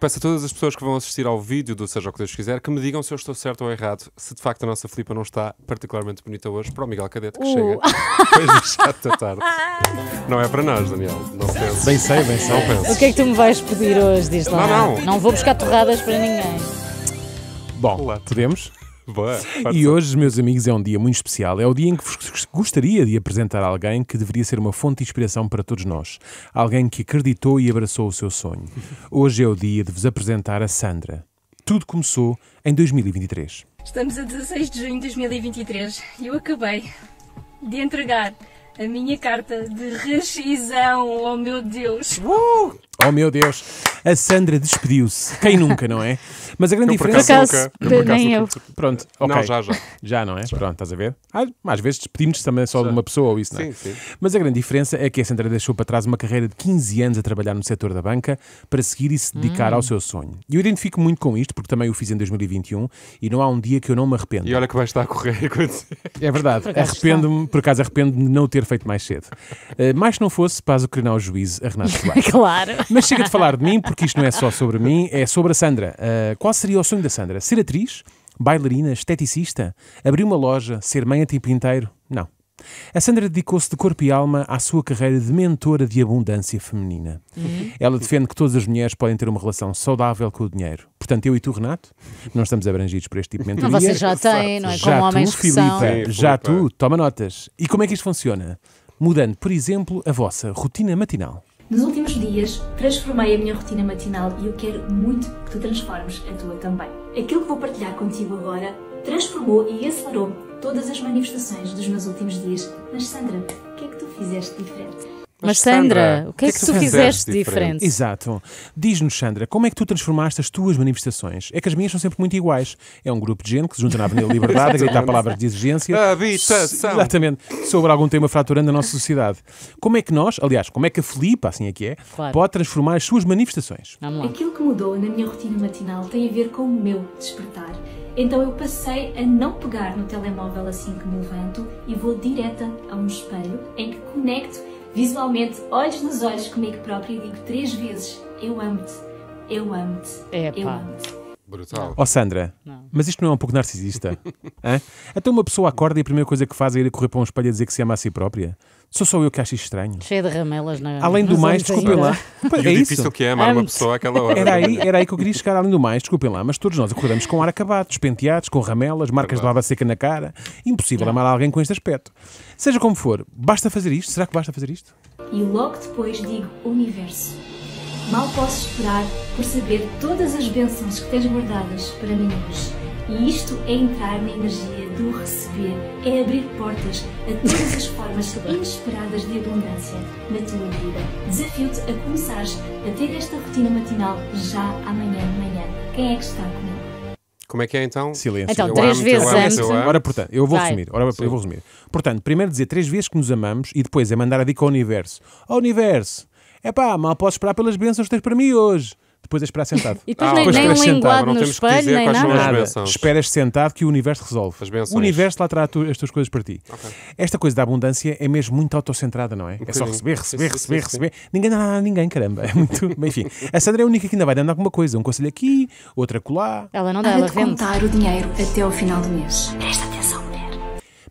Peço a todas as pessoas que vão assistir ao vídeo do Seja o que Deus quiser que me digam se eu estou certo ou errado. Se de facto a nossa Filipa não está particularmente bonita hoje, para o Miguel Cadete que Uh. chega depois das 7 da tarde. Não é para nós, Daniel. Não penso. Bem sei, bem sei. Não penso. O que é que tu me vais pedir hoje? Diz lá. Não, não. Não vou buscar torradas para ninguém. Bom, Olá. podemos? Boa. E hoje, meus amigos, é um dia muito especial. É o dia em que vos gostaria de apresentar alguém que deveria ser uma fonte de inspiração para todos nós. Alguém que acreditou e abraçou o seu sonho. Hoje é o dia de vos apresentar a Sandra. Tudo começou em 2023. Estamos a 16 de junho de 2023 e eu acabei de entregar a minha carta de rescisão. Oh meu Deus! Oh meu Deus, a Sandra despediu-se. Quem nunca, não é? Mas a grande Eu, diferença. acaso, acaso, nunca- eu, por acaso, nem nunca- Pronto, ok. Não, já, já. Já, não é? Pronto, estás a ver? Ah, às vezes despedimos também só de uma pessoa ou isso, não é? Sim, sim. Mas a grande diferença é que a Sandra deixou para trás uma carreira de 15 anos a trabalhar no setor da banca para seguir e se dedicar ao seu sonho. E eu identifico muito com isto, porque também o fiz em 2021 e não há um dia que eu não me arrependo. E olha que vai estar a correr. É verdade, arrependo-me, por acaso arrependo-me de não o ter feito mais cedo. Uh, mais se não fosse, paz o criminal juízo a Renato Soares. Claro. Mas chega de falar de mim, porque isto não é só sobre mim, é sobre a Sandra. Uh, qual seria o sonho da Sandra? Ser atriz? Bailarina? Esteticista? Abrir uma loja? Ser mãe a tempo inteiro? Não. A Sandra dedicou-se de corpo e alma à sua carreira de mentora de abundância feminina. Ela defende que todas as mulheres podem ter uma relação saudável com o dinheiro. Portanto, eu e tu, Renato, não estamos abrangidos por este tipo de mentoria. Não, vocês já têm, não é? Já Como homens tu, Sim, já tu, toma notas. E como é que isto funciona? Mudando, por exemplo, a vossa rotina matinal. Nos últimos dias, transformei a minha rotina matinal e eu quero muito que tu transformes a tua também. Aquilo que vou partilhar contigo agora transformou e acelerou todas as manifestações dos meus últimos dias. Mas Sandra, o que é que tu fizeste diferente? Mas Sandra, o que é que, tu fizeste diferente? diferente? Exato. Diz-nos, Sandra, como é que tu transformaste as tuas manifestações? É que as minhas são sempre muito iguais. É um grupo de gente que se junta na Avenida Liberdade a gritar palavras de exigência. Habitação. Exatamente. Sobre algum tema fraturante da nossa sociedade. Como é que nós, aliás, como é que a Filipa, assim é que é, Claro. pode transformar as suas manifestações? Vamos lá. Aquilo que mudou na minha rotina matinal tem a ver com o meu despertar. Então eu passei a não pegar no telemóvel assim que me levanto e vou direta a um espelho em que conecto visualmente, olhos nos olhos comigo própria e digo três vezes: Eu amo-te, eu amo-te, Epá. eu amo-te. Brutal. Ó Sandra, Não. mas isto não é um pouco narcisista? Hã? Até uma pessoa acorda e a primeira coisa que faz é ir a correr para um espelho a dizer que se ama a si própria. Sou só eu que acho isto estranho. Cheia de ramelas na Além do mais, desculpem ainda. lá. Pois, E é o isso. difícil que é amar uma pessoa àquela hora. Era aí, era aí que eu queria chegar, além do mais, desculpem lá, mas todos nós acordamos com ar acabado, despenteados, com ramelas, marcas de lava seca na cara. Impossível amar alguém com este aspecto. Seja como for, basta fazer isto? Será que basta fazer isto? E logo depois digo: Universo. Mal posso esperar por saber todas as bênçãos que tens guardadas para mim hoje. E isto é entrar na energia do receber, é abrir portas a todas as formas inesperadas de abundância na tua vida. Desafio-te a começares a ter esta rotina matinal já amanhã de manhã. Quem é que está comigo? Como é que é então? Silêncio. Então, Eu três amo-te, vezes amo. Ora, portanto, eu vou Vai. resumir. Ora, eu vou resumir. Portanto, primeiro dizer três vezes que nos amamos e depois é mandar a dica ao universo. Ó universo, é pá, mal posso esperar pelas bênçãos que tens para mim hoje. Depois é esperar sentado. E depois Ah, nem, depois nem um linguado não no temos que espelho, dizer nem quais são nada. as Nada. bênçãos. Esperas sentado que o universo resolve. O universo lá trará tu- as tuas coisas para ti. Esta coisa da abundância é mesmo muito autocentrada, não é? é só receber, Sim, receber, sim, receber, sim, receber. Ninguém dá nada a ninguém, caramba. É muito. Bem, Enfim, a Sandra é a única que ainda vai dando alguma coisa. Um conselho aqui, outra colar. Ela não dá, ela de vende. contar o dinheiro até ao final do mês. Presta atenção, mulher.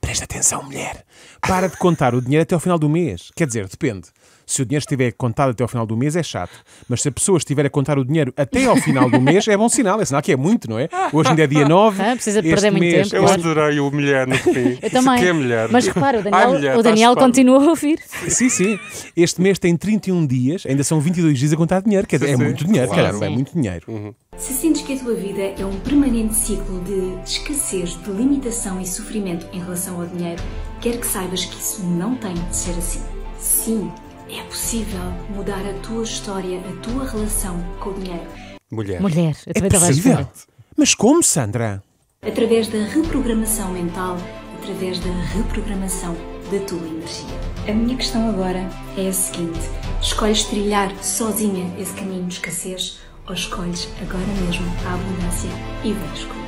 Presta atenção, mulher. Para de contar o dinheiro até ao final do mês. Quer dizer, depende. Se o dinheiro estiver contado até ao final do mês é chato. Mas se a pessoa estiver a contar o dinheiro até ao final do mês é bom sinal. É sinal que é muito, não é? Hoje ainda é dia 9. Ah, precisa de este perder muito mês- tempo, Eu Claro. adorei o mulher no fim. Eu também. Que é mulher? Mas repara, o Ai, Daniel, mulher, o estás Daniel continua a ouvir. Sim, sim. Este mês tem 31 dias, ainda são 22 dias a contar dinheiro. Quer dizer, é Sim, muito dinheiro, claro. caramba, é muito dinheiro. Se sentes que a tua vida é um permanente ciclo de escassez, de limitação e sofrimento em relação ao dinheiro, quero que saibas que isso não tem de ser assim. Sim, é possível mudar a tua história, a tua relação com o dinheiro, Mulher. Mulher, eu É também possível? Mas como, Sandra? através da reprogramação mental, através da reprogramação da tua energia. A minha questão agora é a seguinte: escolhes trilhar sozinha esse caminho de escassez ou escolhes agora mesmo a abundância e vens comigo?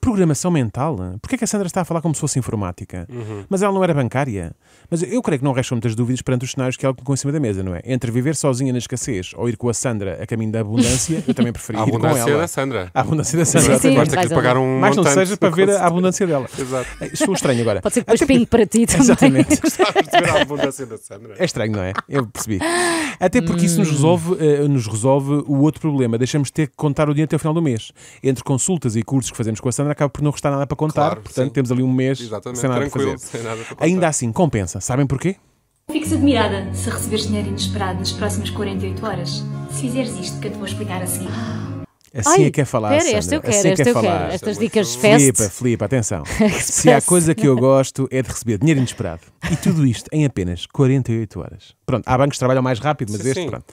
Programação mental? Porquê é que a Sandra está a falar como se fosse informática? Uhum. Mas ela não era bancária? Mas eu creio que não restam muitas dúvidas perante os cenários que ela colocou em cima da mesa, não é? Entre viver sozinha na escassez ou ir com a Sandra a caminho da abundância, eu também preferia A ir com abundância ela. da Sandra. A abundância da Sim, Sandra. sim. Ter que pagar um Mais não seja para ver a abundância dela. Exato. Estou estranho agora. Pode ser que depois pingue para ti também. Exatamente. Gostavas de ver a abundância da Sandra. É estranho, não é? Eu percebi. Até porque isso nos Hum. resolve, eh, nos resolve o outro problema. Deixamos de ter que contar o dinheiro até o final do mês. Entre consultas e cursos que fazemos com a Sandra, acaba por não restar nada para contar. Claro, Portanto, sim. temos ali um mês Exatamente, sem nada para fazer. sem nada para. Ainda assim, compensa. Sabem porquê? Fiques admirada se receberes dinheiro inesperado nas próximas 48 horas. Se fizeres isto que eu te vou explicar a seguir. Assim Ai, é que é falar. Espera, Sandra. esta eu quero, assim é que esta é eu falar. quero. Estas é dicas fest. Filipa, Filipa, atenção. Se há coisa que eu gosto é de receber dinheiro inesperado. E tudo isto em apenas 48 horas. Pronto, há bancos que trabalham mais rápido, mas Sim, este, sim. pronto.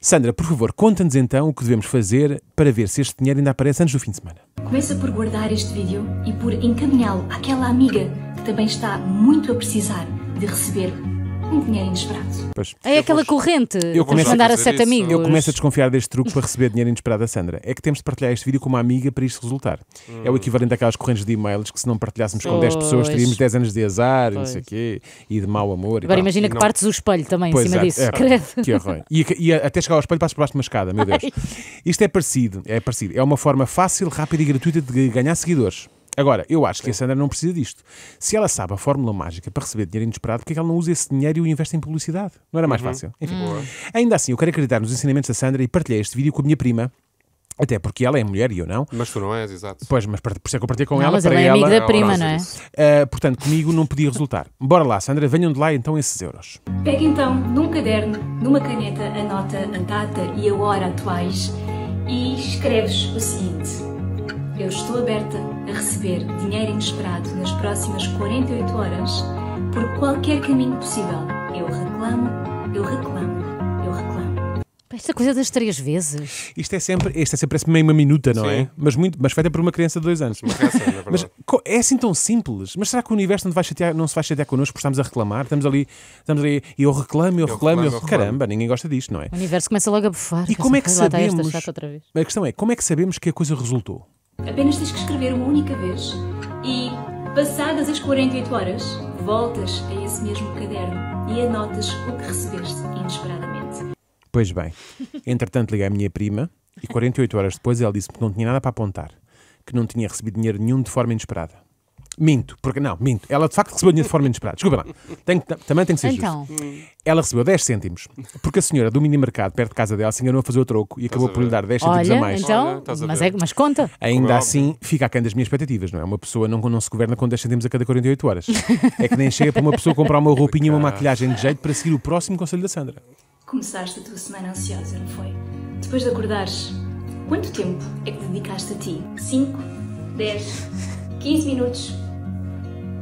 Sandra, por favor, conta-nos então o que devemos fazer para ver se este dinheiro ainda aparece antes do fim de semana. Começa por guardar este vídeo e por encaminhá-lo àquela amiga que também está muito a precisar de receber um dinheiro inesperado. Pois. É aquela corrente. eu começo de a mandar a fazer sete isso. amigos. Eu começo a desconfiar deste truque para receber dinheiro inesperado da Sandra. É que temos de partilhar este vídeo com uma amiga para isto resultar. É o equivalente àquelas correntes de e-mails que se não partilhássemos com 10 pessoas teríamos 10 anos de azar e não sei o quê, e de mau amor. Agora imagina que não- partes o espelho também em Pois cima é, disso. é, Credo. que horror. E, e até chegar ao espelho passo por baixo de uma escada, meu Deus. Isto é parecido, é parecido. É uma forma fácil, rápida e gratuita de ganhar seguidores. Agora, eu acho que a Sandra não precisa disto. Se ela sabe a fórmula mágica para receber dinheiro inesperado, porque é que ela não usa esse dinheiro e o investe em publicidade? Não era mais fácil? Enfim. Boa. Ainda assim, eu quero acreditar nos ensinamentos da Sandra e partilhei este vídeo com a minha prima, até porque ela é mulher e eu não. Mas tu não és, exato. Pois, mas por isso é que eu partilhei com Não, ela mas para ele é ela. amigo da ela prima, não é? Ah, portanto, comigo não podia resultar. Bora lá, Sandra, venham de lá então esses euros. Pega então num caderno, numa caneta, a nota, a data e a hora atuais e escreves o seguinte: Eu estou aberta a receber dinheiro inesperado nas próximas 48 horas por qualquer caminho possível. Eu reclamo, eu reclamo, eu reclamo. Esta coisa das três vezes. Isto é sempre, isto é sempre parece meio uma minuta, não Sim. é? Mas, muito, mas feita por uma criança de dois anos. Uma na verdade. Mas é assim tão simples. Mas será que o universo não, vai chatear, não se vai chatear connosco por estarmos a reclamar? Estamos ali, estamos ali, e eu reclamo, eu, Eu reclamo, eu, reclamo, eu reclamo. Caramba, ninguém gosta disto, não é? O universo começa logo a bufar. E como é que Pensa, "Ai, lá está esta sabemos? chata outra vez." A questão é, como é que sabemos que a coisa resultou? Apenas tens que escrever uma única vez e, passadas as 48 horas, voltas a esse mesmo caderno e anotas o que recebeste inesperadamente. Pois bem, entretanto liguei à minha prima e 48 horas depois ela disse-me que não tinha nada para apontar, que não tinha recebido dinheiro nenhum de forma inesperada. Minto, porque não, minto. Ela de facto recebeu dinheiro de forma inesperada. Desculpa lá. Também tem que ser Então, justo. Ela recebeu 10 cêntimos, porque a senhora do mini mercado perto de casa dela se enganou a fazer o troco e acabou por lhe dar 10 cêntimos a mais. então, Olha, a mas, é, mas conta. Ainda Como é assim, fica aquém das minhas expectativas, não é? Uma pessoa não, não se governa com 10 cêntimos a cada 48 horas. É que nem chega para uma pessoa comprar uma roupinha e uma maquilhagem de jeito para seguir o próximo conselho da Sandra. Começaste a tua semana ansiosa, não foi? Depois de acordares, quanto tempo é que dedicaste a ti? 5, 10, 15 minutos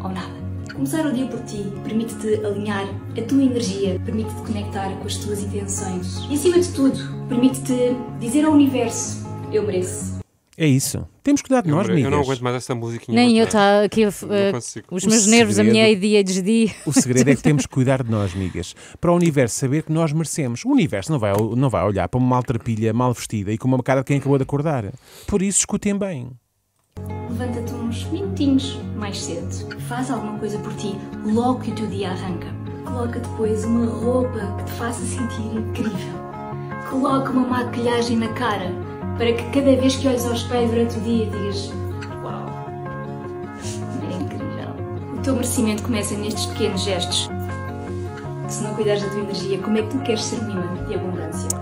ou nada? Começar o dia por ti permite-te alinhar a tua energia, permite-te conectar com as tuas intenções e, acima de tudo, permite-te dizer ao universo: Eu mereço. É isso. Temos que cuidar de nós, eu não aguento mais esta musiquinha. Nem eu está aqui consigo. os O meus nervos, a minha segredo- ADHD. O segredo é que temos que cuidar de nós, amigas. Para o universo saber que nós merecemos. O universo não vai, não vai olhar para uma maltrapilha mal vestida e com uma cara de quem acabou de acordar. Por isso, escutem bem. Levanta-te uns minutinhos mais cedo. Faz alguma coisa por ti logo que o teu dia arranca. Coloca depois uma roupa que te faça sentir incrível. Coloca uma maquilhagem na cara para que cada vez que olhes ao espelho durante o dia digas Uau, é incrível. O teu merecimento começa nestes pequenos gestos. Se não cuidares da tua energia, como é que tu queres ser uma imã de abundância?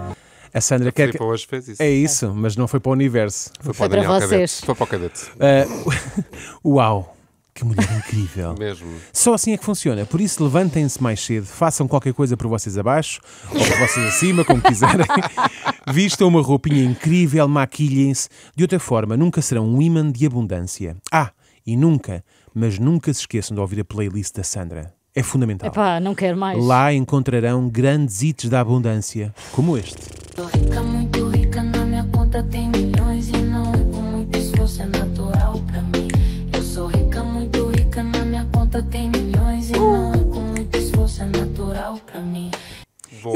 A Sandra A quer que... Hoje fez isso. É isso, mas não foi para o universo. Foi, Foi o para Daniel vocês. Cadete. Foi para o cadete. Ah, uau, que mulher incrível. Mesmo. Só assim é que funciona. Por isso, levantem-se mais cedo, façam qualquer coisa por vocês abaixo ou por vocês acima, como quiserem. Vistam uma roupinha incrível, maquilhem-se. De outra forma, nunca serão um imã de abundância. Ah, e nunca, mas nunca se esqueçam de ouvir a playlist da Sandra. É fundamental. Epá, não quero mais. Lá encontrarão grandes hits da abundância, como este.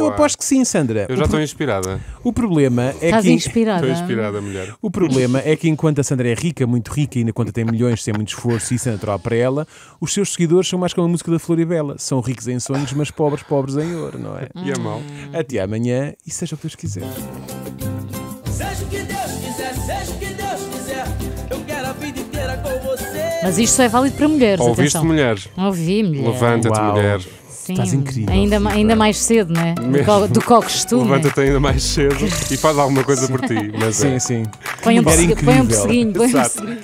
Eu aposto que sim, Sandra. Eu O já pro- estou inspirada. O problema é Estás que. inspirada. Estou inspirada, mulher. O problema é que enquanto a Sandra é rica, muito rica, e ainda conta tem milhões, sem muito esforço e isso é natural para ela, os seus seguidores são mais como a música da Floribela. São ricos em sonhos, mas pobres, pobres em ouro, não é? E é mau. Até amanhã e seja o que Deus quiser. Seja o que Deus quiser, seja o que Deus quiser, eu quero a vida inteira com você. Mas isto só é válido para mulheres, Ouviste, atenção. mulher? Ouvi, mulher. Levanta-te, Uau. mulher. Sim, Estás incrível, Ainda, Filipe. ainda mais cedo, né? Do, Mesmo. do que ao costume. Levanta-te ainda mais cedo e faz alguma coisa por ti. Mas é. Sim, sim. Põe um, põe um perseguinho, põe um perseguinho.